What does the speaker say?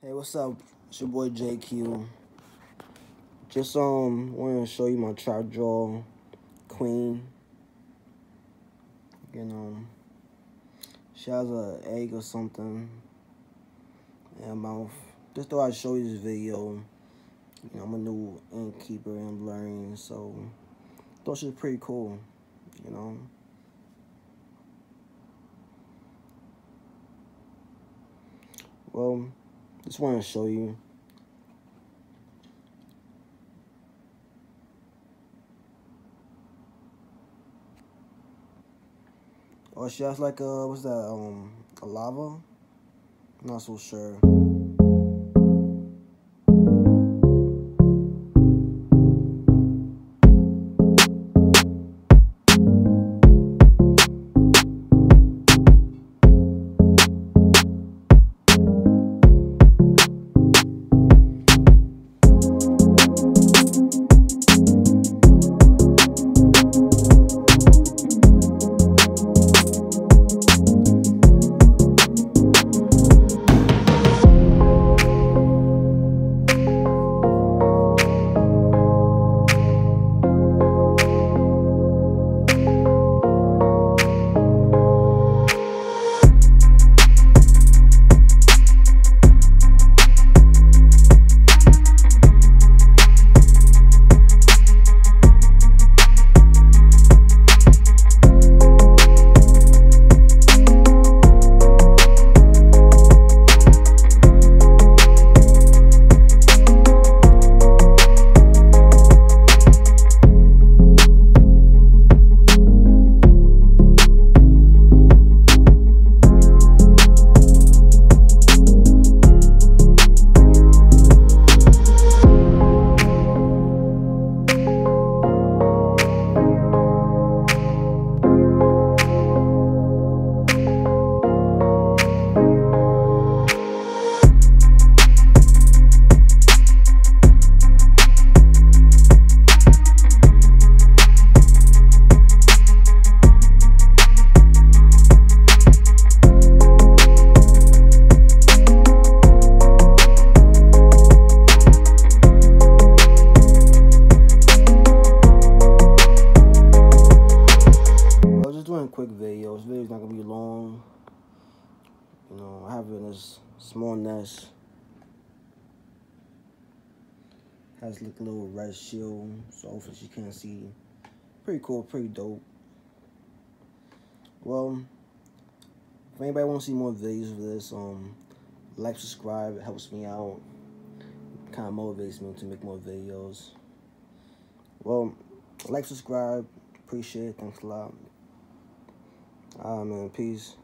Hey, what's up? It's your boy JQ. Just um wanted to show you my trap jaw queen. You know, she has a egg or something in her mouth. Just thought I'd show you this video. You know, I'm a new antkeeper and learning, so thought she was pretty cool. You know. Well. Just want to show you. Oh, she has like a, what's that, um, a larva? I'm not so sure. You know, in this small nest. Has like a little red shield, so hopefully she can't see. Pretty cool, pretty dope. Well, if anybody wants to see more videos of this, um, like, subscribe. It helps me out. Kind of motivates me to make more videos. Well, like, subscribe. Appreciate it. Thanks a lot. Ah, man. Peace.